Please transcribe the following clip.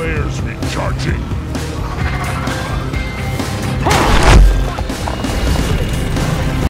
flares recharging.